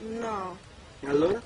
No. Hello?